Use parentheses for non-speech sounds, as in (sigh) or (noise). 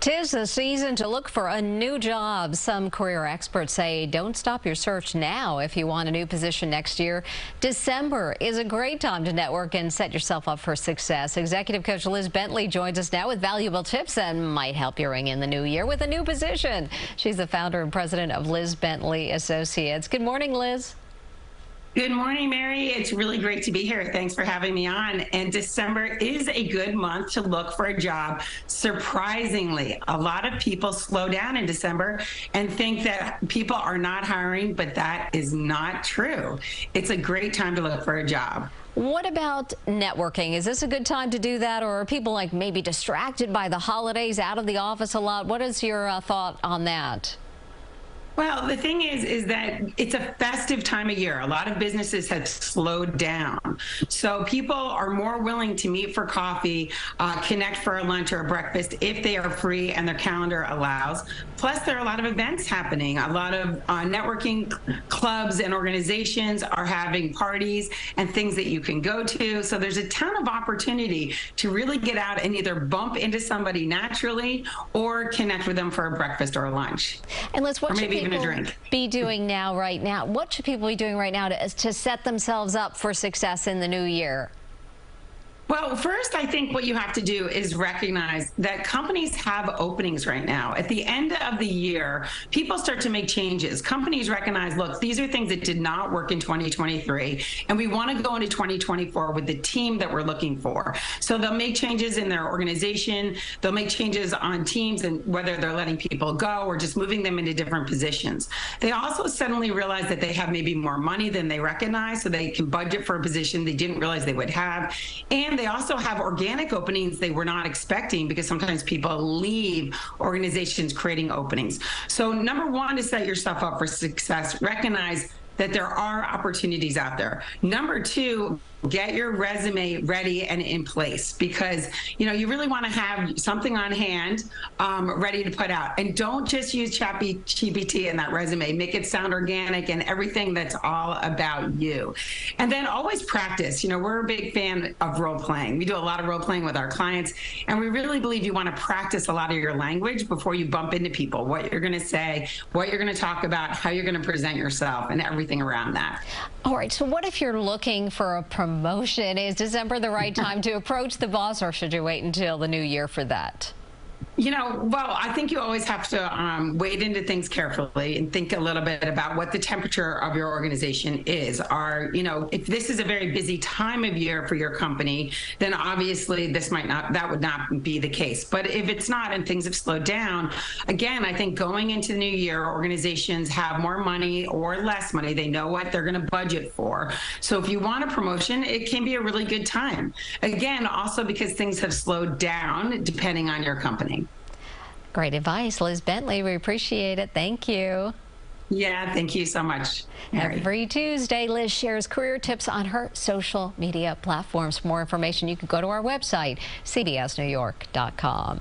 Tis the season to look for a new job. Some career experts say don't stop your search now if you want a new position next year. December is a great time to network and set yourself up for success. Executive coach Liz Bentley joins us now with valuable tips that might help you ring in the new year with a new position. She's the founder and president of Liz Bentley Associates. Good morning, Liz. Good morning, Mary. It's really great to be here. Thanks for having me on. And December is a good month to look for a job. Surprisingly, a lot of people slow down in December and think that people are not hiring, but that is not true. It's a great time to look for a job. What about networking? Is this a good time to do that, or are people like maybe distracted by the holidays, out of the office a lot? What is your uh, thought on that? Well, the thing is, is that it's a festive time of year. A lot of businesses have slowed down. So people are more willing to meet for coffee, uh, connect for a lunch or a breakfast if they are free and their calendar allows. Plus, there are a lot of events happening. A lot of uh, networking clubs and organizations are having parties and things that you can go to. So there's a ton of opportunity to really get out and either bump into somebody naturally or connect with them for a breakfast or a lunch. And let's watch or maybe drink. be doing now, right now? What should people be doing right now to, to set themselves up for success in the new year? Well, first, I think what you have to do is recognize that companies have openings right now. At the end of the year, people start to make changes. Companies recognize, look, these are things that did not work in 2023, and we want to go into 2024 with the team that we're looking for. So they'll make changes in their organization, they'll make changes on teams and whether they're letting people go or just moving them into different positions. They also suddenly realize that they have maybe more money than they recognize, so they can budget for a position they didn't realize they would have. And they also have organic openings they were not expecting because sometimes people leave organizations creating openings. So number one to set yourself up for success, recognize that there are opportunities out there. Number two, get your resume ready and in place because you know you really want to have something on hand um, ready to put out. And don't just use chappy ChatGPT in that resume. Make it sound organic and everything that's all about you. And then always practice. You know we're a big fan of role playing. We do a lot of role playing with our clients and we really believe you want to practice a lot of your language before you bump into people. What you're going to say what you're going to talk about how you're going to present yourself and everything around that. All right so what if you're looking for a promotion promotion. Is December the right (laughs) time to approach the boss or should you wait until the new year for that? You know, well, I think you always have to um, wade into things carefully and think a little bit about what the temperature of your organization is. Are, you know, if this is a very busy time of year for your company, then obviously this might not, that would not be the case. But if it's not and things have slowed down, again, I think going into the new year, organizations have more money or less money. They know what they're going to budget for. So if you want a promotion, it can be a really good time. Again, also because things have slowed down depending on your company. Great advice, Liz Bentley. We appreciate it. Thank you. Yeah, thank you so much. Mary. Every Tuesday, Liz shares career tips on her social media platforms. For more information, you can go to our website, cbsnewyork.com.